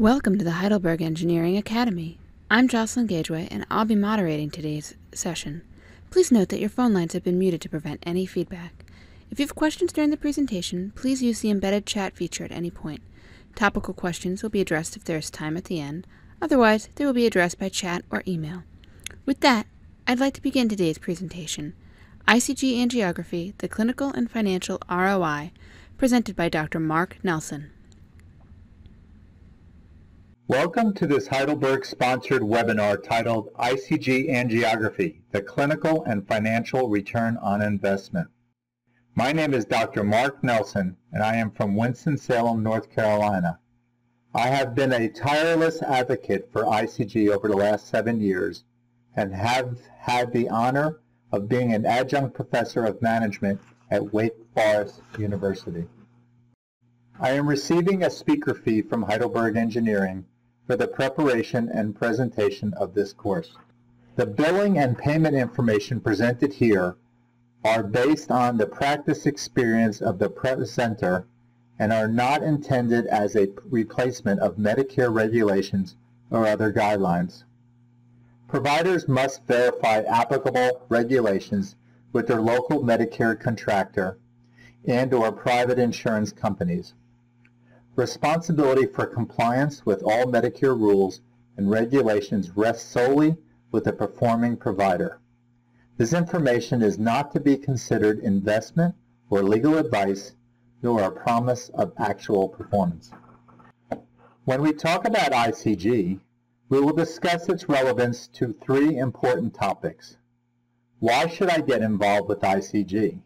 Welcome to the Heidelberg Engineering Academy. I'm Jocelyn Gageway, and I'll be moderating today's session. Please note that your phone lines have been muted to prevent any feedback. If you have questions during the presentation, please use the embedded chat feature at any point. Topical questions will be addressed if there is time at the end. Otherwise, they will be addressed by chat or email. With that, I'd like to begin today's presentation. ICG Angiography, the Clinical and Financial ROI, presented by Dr. Mark Nelson. Welcome to this Heidelberg-sponsored webinar titled ICG Angiography, the Clinical and Financial Return on Investment. My name is Dr. Mark Nelson, and I am from Winston-Salem, North Carolina. I have been a tireless advocate for ICG over the last seven years and have had the honor of being an adjunct professor of management at Wake Forest University. I am receiving a speaker fee from Heidelberg Engineering for the preparation and presentation of this course. The billing and payment information presented here are based on the practice experience of the presenter and are not intended as a replacement of Medicare regulations or other guidelines. Providers must verify applicable regulations with their local Medicare contractor and or private insurance companies. Responsibility for compliance with all Medicare rules and regulations rests solely with the performing provider. This information is not to be considered investment or legal advice, nor a promise of actual performance. When we talk about ICG, we will discuss its relevance to three important topics. Why should I get involved with ICG?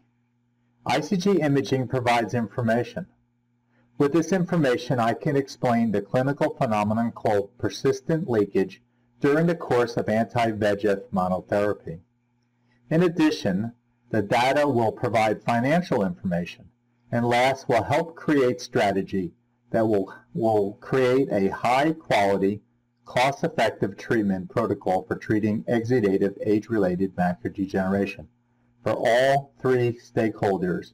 ICG imaging provides information. With this information, I can explain the clinical phenomenon called persistent leakage during the course of anti-VEGF monotherapy. In addition, the data will provide financial information, and last will help create strategy that will, will create a high-quality, cost-effective treatment protocol for treating exudative age-related macular degeneration for all three stakeholders,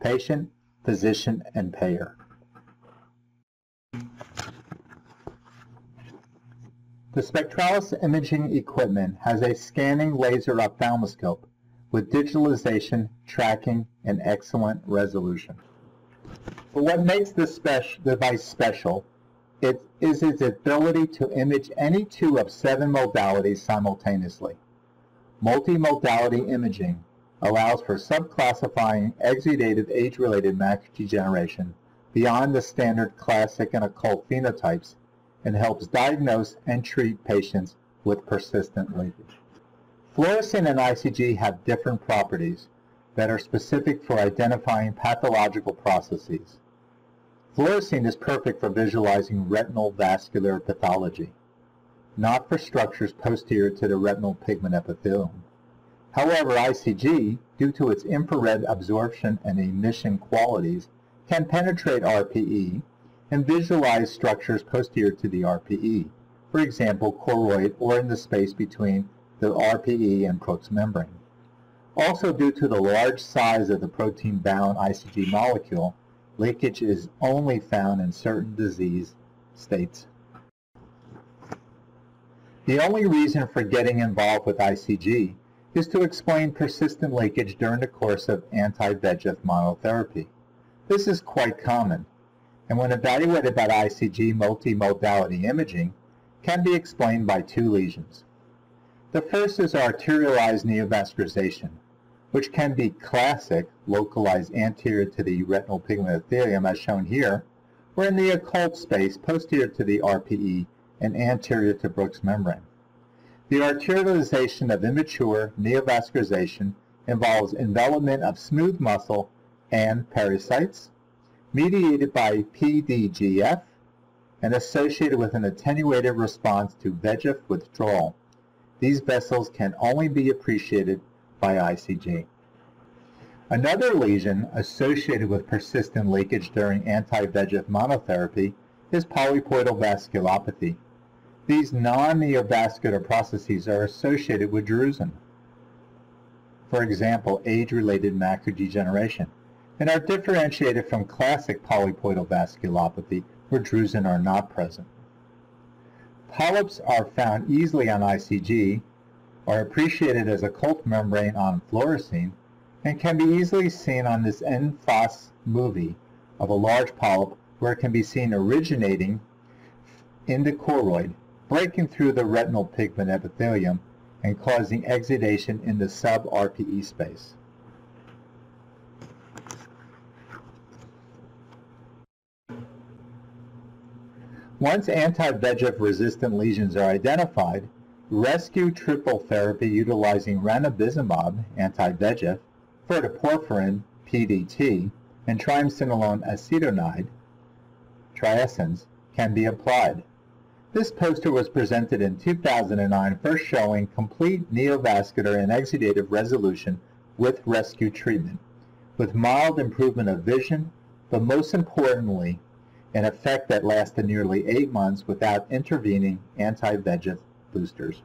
patient, physician, and payer. The Spectralis imaging equipment has a scanning laser ophthalmoscope with digitalization, tracking, and excellent resolution. But what makes this device special it is its ability to image any two of seven modalities simultaneously. Multimodality imaging allows for subclassifying exudative age-related macular degeneration beyond the standard classic and occult phenotypes and helps diagnose and treat patients with persistent leakage. Fluorescein and ICG have different properties that are specific for identifying pathological processes. Fluorescein is perfect for visualizing retinal vascular pathology, not for structures posterior to the retinal pigment epithelium. However, ICG, due to its infrared absorption and emission qualities, can penetrate RPE and visualize structures posterior to the RPE, for example, choroid or in the space between the RPE and Bruch's membrane. Also, due to the large size of the protein-bound ICG molecule, leakage is only found in certain disease states. The only reason for getting involved with ICG is to explain persistent leakage during the course of anti-VEGF monotherapy. This is quite common, and when evaluated by ICG multimodality imaging, can be explained by two lesions. The first is arterialized neovascularization, which can be classic, localized anterior to the retinal pigment epithelium as shown here, or in the occult space posterior to the RPE and anterior to Bruch's membrane. The arterialization of immature neovascularization involves envelopment of smooth muscle and pericytes, mediated by PDGF, and associated with an attenuated response to VEGF withdrawal. These vessels can only be appreciated by ICG. Another lesion associated with persistent leakage during anti-VEGF monotherapy is polypoidal vasculopathy. These non-neovascular processes are associated with drusen. For example, age-related macular degeneration and are differentiated from classic polypoidal vasculopathy where drusen are not present. Polyps are found easily on ICG, are appreciated as occult membrane on fluorescein, and can be easily seen on this NFOS movie of a large polyp where it can be seen originating in the choroid, breaking through the retinal pigment epithelium and causing exudation in the sub-RPE space. Once anti-VEGF resistant lesions are identified, rescue triple therapy utilizing ranibizumab, anti-VEGF, verteporfin, PDT, and triamcinolone acetonide, triesence, can be applied. This poster was presented in 2009, first showing complete neovascular and exudative resolution with rescue treatment, with mild improvement of vision, but most importantly, an effect that lasted nearly eight months without intervening anti-VEGF boosters.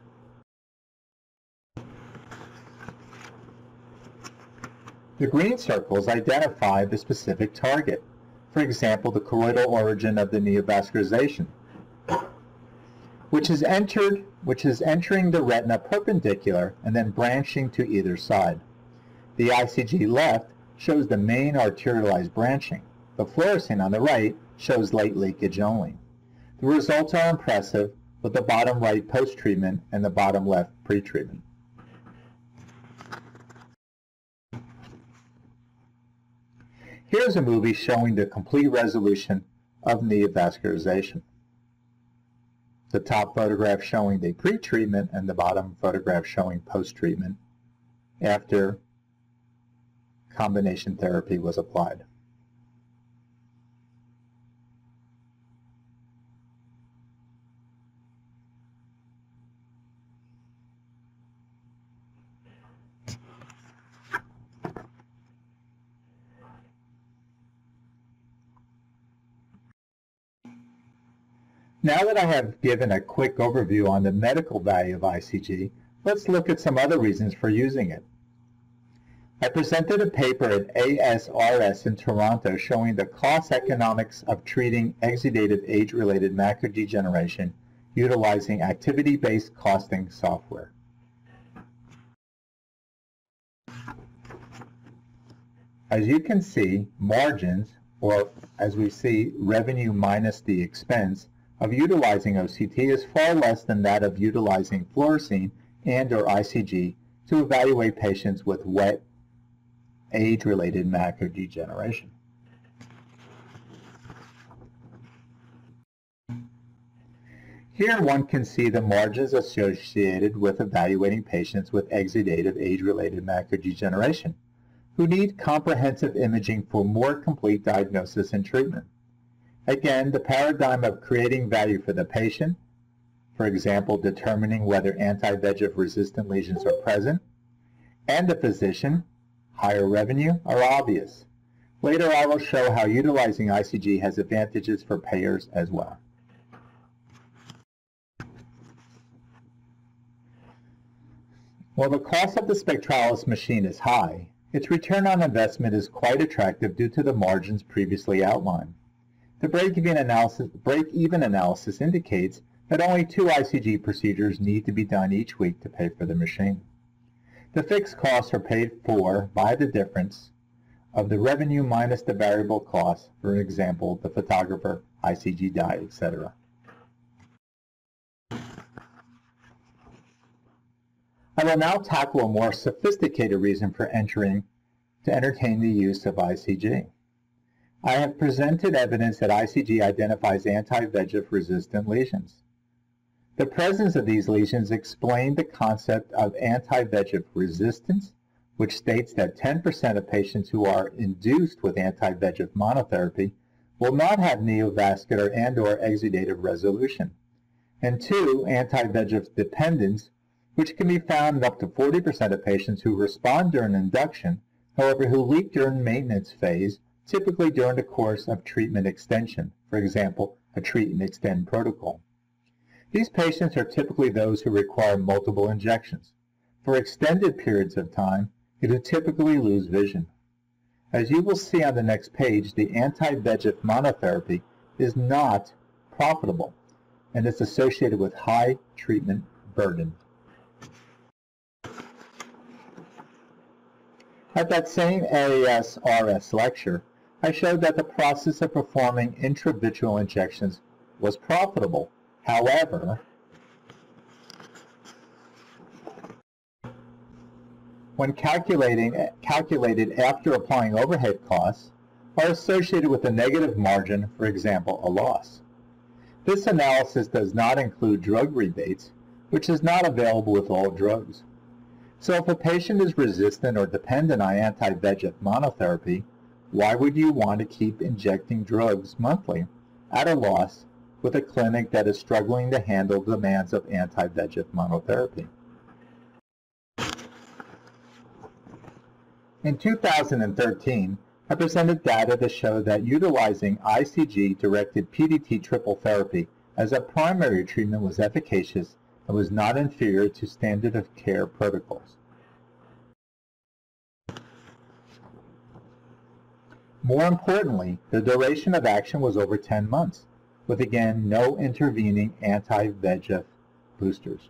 The green circles identify the specific target, for example, the choroidal origin of the neovascularization, which is entered, which is entering the retina perpendicular and then branching to either side. The ICG left shows the main arterialized branching. The fluorescein on the right shows light leakage only. The results are impressive with the bottom right post-treatment and the bottom left pre-treatment. Here's a movie showing the complete resolution of neovascularization. The top photograph showing the pre-treatment and the bottom photograph showing post-treatment after combination therapy was applied. Now that I have given a quick overview on the medical value of ICG, let's look at some other reasons for using it. I presented a paper at ASRS in Toronto showing the cost economics of treating exudative age-related macular degeneration utilizing activity-based costing software. As you can see, margins, or as we see, revenue minus the expense, of utilizing OCT is far less than that of utilizing fluorescein and or ICG to evaluate patients with wet age-related macular degeneration. Here one can see the margins associated with evaluating patients with exudative age-related macular degeneration who need comprehensive imaging for more complete diagnosis and treatment. Again, the paradigm of creating value for the patient, for example, determining whether anti-VEGF resistant lesions are present, and the physician, higher revenue, are obvious. Later I will show how utilizing ICG has advantages for payers as well. While the cost of the Spectralis machine is high, its return on investment is quite attractive due to the margins previously outlined. The break-even analysis, break analysis indicates that only two ICG procedures need to be done each week to pay for the machine. The fixed costs are paid for by the difference of the revenue minus the variable costs, for example, the photographer, ICG dye, etc. I will now tackle a more sophisticated reason for entering to entertain the use of ICG. I have presented evidence that ICG identifies anti-VEGF resistant lesions. The presence of these lesions explain the concept of anti-VEGF resistance, which states that 10% of patients who are induced with anti-VEGF monotherapy will not have neovascular and or exudative resolution. And two, anti-VEGF dependence, which can be found in up to 40% of patients who respond during induction, however who leak during maintenance phase typically during the course of treatment extension, for example, a treat and extend protocol. These patients are typically those who require multiple injections. For extended periods of time, it will typically lose vision. As you will see on the next page, the anti-VEGF monotherapy is not profitable. and is associated with high treatment burden. At that same ASRS lecture, I showed that the process of performing intravitreal injections was profitable. However, when calculating, calculated after applying overhead costs, are associated with a negative margin, for example, a loss. This analysis does not include drug rebates, which is not available with all drugs. So if a patient is resistant or dependent on anti-VEGF monotherapy, why would you want to keep injecting drugs monthly at a loss with a clinic that is struggling to handle demands of anti-VEGF monotherapy? In 2013, I presented data to show that utilizing ICG-directed PDT triple therapy as a primary treatment was efficacious and was not inferior to standard of care protocols. More importantly, the duration of action was over 10 months, with again no intervening anti-VEGF boosters.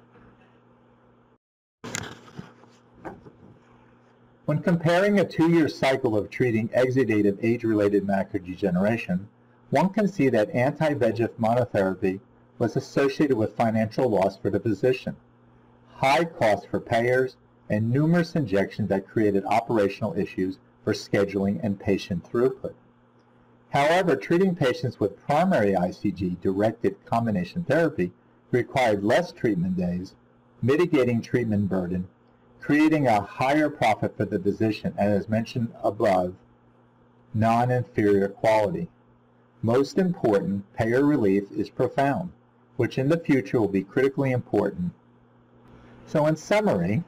When comparing a two-year cycle of treating exudative age-related macular degeneration, one can see that anti-VEGF monotherapy was associated with financial loss for the physician, high costs for payers, and numerous injections that created operational issues for scheduling and patient throughput. However, treating patients with primary ICG-directed combination therapy required less treatment days, mitigating treatment burden, creating a higher profit for the physician, and as mentioned above, non-inferior quality. Most important, payer relief is profound, which in the future will be critically important. So in summary,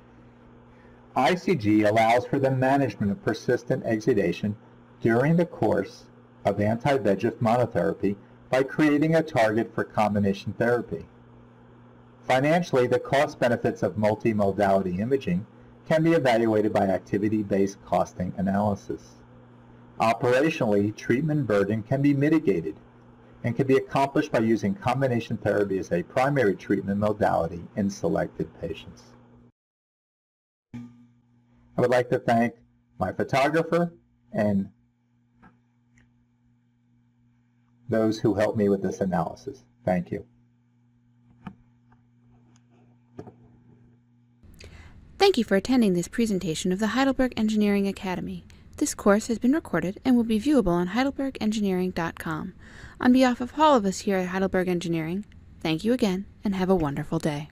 ICG allows for the management of persistent exudation during the course of anti-VEGF monotherapy by creating a target for combination therapy. Financially, the cost benefits of multimodality imaging can be evaluated by activity-based costing analysis. Operationally, treatment burden can be mitigated and can be accomplished by using combination therapy as a primary treatment modality in selected patients. I would like to thank my photographer and those who helped me with this analysis. Thank you. Thank you for attending this presentation of the Heidelberg Engineering Academy. This course has been recorded and will be viewable on heidelbergengineering.com. On behalf of all of us here at Heidelberg Engineering, thank you again and have a wonderful day.